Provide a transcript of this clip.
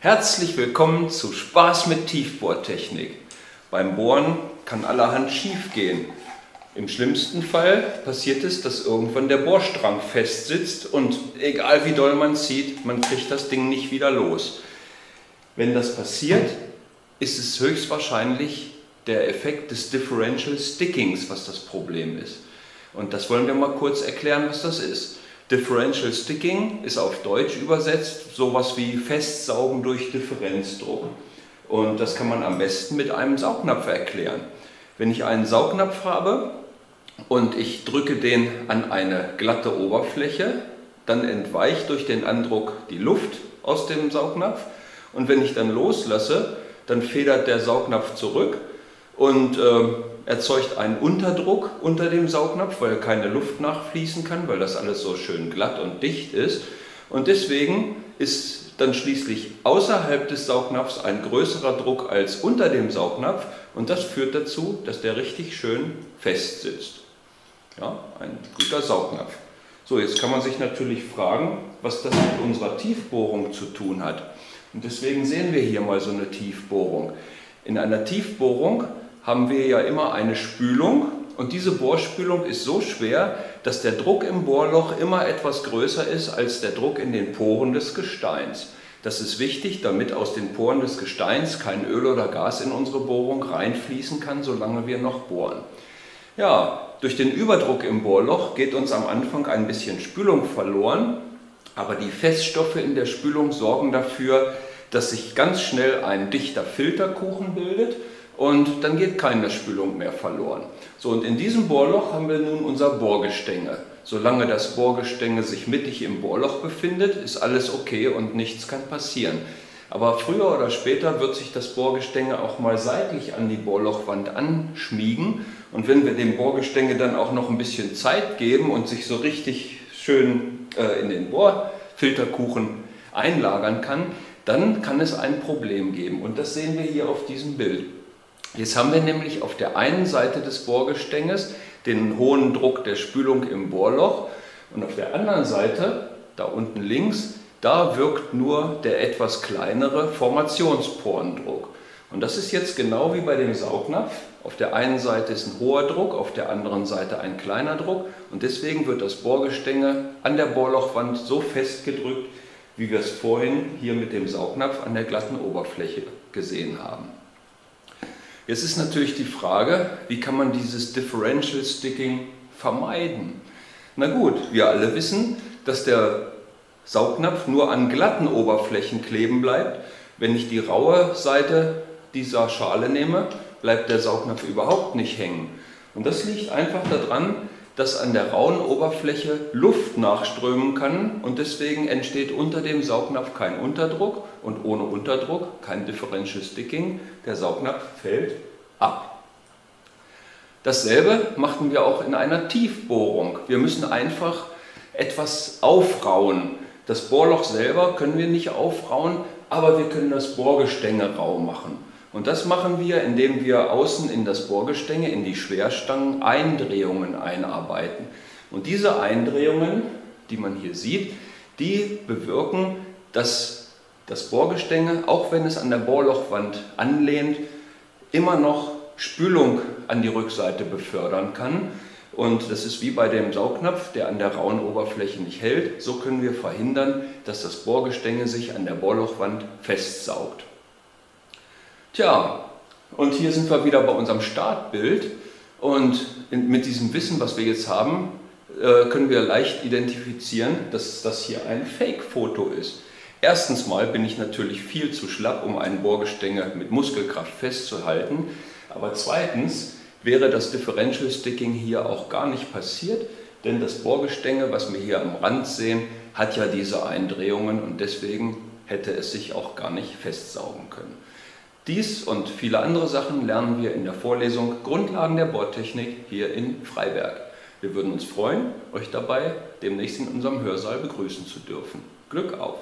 Herzlich willkommen zu Spaß mit Tiefbohrtechnik. Beim Bohren kann allerhand schief gehen. Im schlimmsten Fall passiert es, dass irgendwann der Bohrstrang festsitzt und egal wie doll man zieht, man kriegt das Ding nicht wieder los. Wenn das passiert, ist es höchstwahrscheinlich der Effekt des Differential Stickings, was das Problem ist. Und das wollen wir mal kurz erklären, was das ist. Differential Sticking ist auf Deutsch übersetzt sowas wie Festsaugen durch Differenzdruck. Und das kann man am besten mit einem Saugnapf erklären. Wenn ich einen Saugnapf habe und ich drücke den an eine glatte Oberfläche, dann entweicht durch den Andruck die Luft aus dem Saugnapf und wenn ich dann loslasse, dann federt der Saugnapf zurück und äh, erzeugt einen Unterdruck unter dem Saugnapf, weil keine Luft nachfließen kann, weil das alles so schön glatt und dicht ist. Und deswegen ist dann schließlich außerhalb des Saugnapfs ein größerer Druck als unter dem Saugnapf und das führt dazu, dass der richtig schön fest sitzt. Ja, ein guter Saugnapf. So, jetzt kann man sich natürlich fragen, was das mit unserer Tiefbohrung zu tun hat. Und deswegen sehen wir hier mal so eine Tiefbohrung. In einer Tiefbohrung haben wir ja immer eine Spülung und diese Bohrspülung ist so schwer, dass der Druck im Bohrloch immer etwas größer ist als der Druck in den Poren des Gesteins. Das ist wichtig, damit aus den Poren des Gesteins kein Öl oder Gas in unsere Bohrung reinfließen kann, solange wir noch bohren. Ja, durch den Überdruck im Bohrloch geht uns am Anfang ein bisschen Spülung verloren, aber die Feststoffe in der Spülung sorgen dafür, dass sich ganz schnell ein dichter Filterkuchen bildet und dann geht keine Spülung mehr verloren. So, und in diesem Bohrloch haben wir nun unser Bohrgestänge. Solange das Bohrgestänge sich mittig im Bohrloch befindet, ist alles okay und nichts kann passieren. Aber früher oder später wird sich das Bohrgestänge auch mal seitlich an die Bohrlochwand anschmiegen. Und wenn wir dem Bohrgestänge dann auch noch ein bisschen Zeit geben und sich so richtig schön äh, in den Bohrfilterkuchen einlagern kann, dann kann es ein Problem geben. Und das sehen wir hier auf diesem Bild. Jetzt haben wir nämlich auf der einen Seite des Bohrgestänges den hohen Druck der Spülung im Bohrloch und auf der anderen Seite, da unten links, da wirkt nur der etwas kleinere Formationsporendruck. Und das ist jetzt genau wie bei dem Saugnapf. Auf der einen Seite ist ein hoher Druck, auf der anderen Seite ein kleiner Druck und deswegen wird das Bohrgestänge an der Bohrlochwand so festgedrückt, wie wir es vorhin hier mit dem Saugnapf an der glatten Oberfläche gesehen haben. Jetzt ist natürlich die Frage, wie kann man dieses Differential Sticking vermeiden? Na gut, wir alle wissen, dass der Saugnapf nur an glatten Oberflächen kleben bleibt. Wenn ich die raue Seite dieser Schale nehme, bleibt der Saugnapf überhaupt nicht hängen. Und das liegt einfach daran, dass an der rauen Oberfläche Luft nachströmen kann und deswegen entsteht unter dem Saugnapf kein Unterdruck und ohne Unterdruck kein Differential Sticking. Der Saugnapf fällt ab. Dasselbe machten wir auch in einer Tiefbohrung. Wir müssen einfach etwas aufrauen. Das Bohrloch selber können wir nicht aufrauen, aber wir können das Bohrgestänge rau machen. Und das machen wir, indem wir außen in das Bohrgestänge, in die Schwerstangen, Eindrehungen einarbeiten. Und diese Eindrehungen, die man hier sieht, die bewirken, dass das Bohrgestänge, auch wenn es an der Bohrlochwand anlehnt, immer noch Spülung an die Rückseite befördern kann. Und das ist wie bei dem Saugnapf, der an der rauen Oberfläche nicht hält. So können wir verhindern, dass das Bohrgestänge sich an der Bohrlochwand festsaugt. Tja, und hier sind wir wieder bei unserem Startbild. Und mit diesem Wissen, was wir jetzt haben, äh, können wir leicht identifizieren, dass das hier ein Fake-Foto ist. Erstens mal bin ich natürlich viel zu schlapp, um ein Bohrgestänge mit Muskelkraft festzuhalten. Aber zweitens wäre das Differential Sticking hier auch gar nicht passiert, denn das Bohrgestänge, was wir hier am Rand sehen, hat ja diese Eindrehungen und deswegen hätte es sich auch gar nicht festsaugen können. Dies und viele andere Sachen lernen wir in der Vorlesung Grundlagen der Bohrtechnik hier in Freiberg. Wir würden uns freuen, euch dabei demnächst in unserem Hörsaal begrüßen zu dürfen. Glück auf!